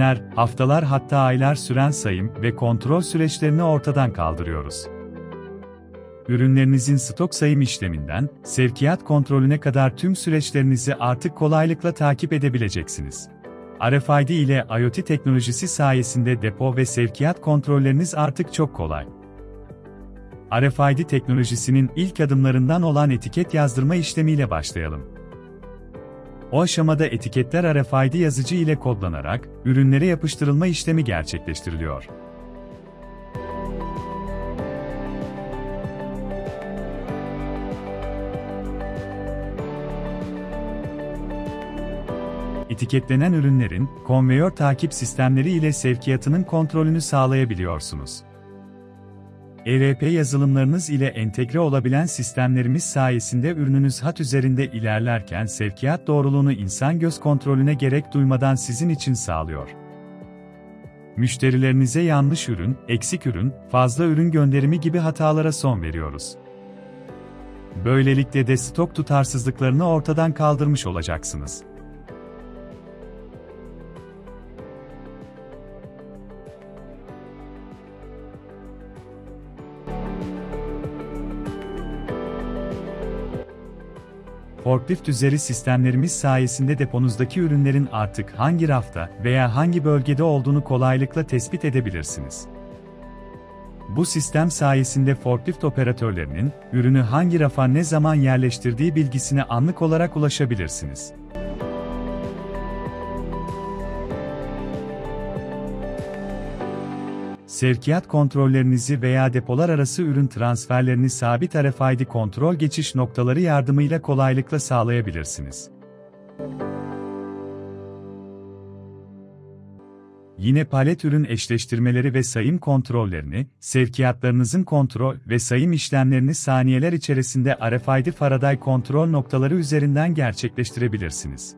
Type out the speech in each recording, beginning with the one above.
günler, haftalar hatta aylar süren sayım ve kontrol süreçlerini ortadan kaldırıyoruz. Ürünlerinizin stok sayım işleminden, sevkiyat kontrolüne kadar tüm süreçlerinizi artık kolaylıkla takip edebileceksiniz. RFID ile IoT teknolojisi sayesinde depo ve sevkiyat kontrolleriniz artık çok kolay. RFID teknolojisinin ilk adımlarından olan etiket yazdırma işlemiyle başlayalım. O aşamada etiketler RFID yazıcı ile kodlanarak ürünlere yapıştırılma işlemi gerçekleştiriliyor. Etiketlenen ürünlerin konveyör takip sistemleri ile sevkiyatının kontrolünü sağlayabiliyorsunuz. ERP yazılımlarınız ile entegre olabilen sistemlerimiz sayesinde ürününüz hat üzerinde ilerlerken sevkiyat doğruluğunu insan göz kontrolüne gerek duymadan sizin için sağlıyor. Müşterilerinize yanlış ürün, eksik ürün, fazla ürün gönderimi gibi hatalara son veriyoruz. Böylelikle de stok tutarsızlıklarını ortadan kaldırmış olacaksınız. Forklift üzeri sistemlerimiz sayesinde deponuzdaki ürünlerin artık hangi rafta veya hangi bölgede olduğunu kolaylıkla tespit edebilirsiniz. Bu sistem sayesinde forklift operatörlerinin ürünü hangi rafa ne zaman yerleştirdiği bilgisine anlık olarak ulaşabilirsiniz. Sevkiyat kontrollerinizi veya depolar arası ürün transferlerini sabit RFID kontrol geçiş noktaları yardımıyla kolaylıkla sağlayabilirsiniz. Yine palet ürün eşleştirmeleri ve sayım kontrollerini, sevkiyatlarınızın kontrol ve sayım işlemlerini saniyeler içerisinde RFID Faraday kontrol noktaları üzerinden gerçekleştirebilirsiniz.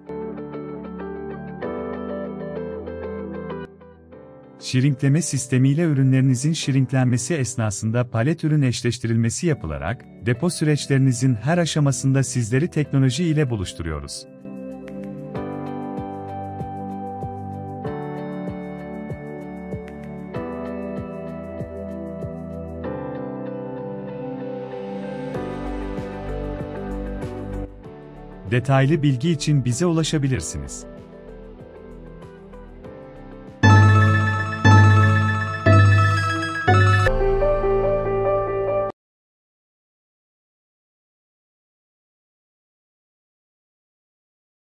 Şirinkleme sistemiyle ürünlerinizin şirinklenmesi esnasında palet ürün eşleştirilmesi yapılarak, depo süreçlerinizin her aşamasında sizleri teknoloji ile buluşturuyoruz. Detaylı bilgi için bize ulaşabilirsiniz.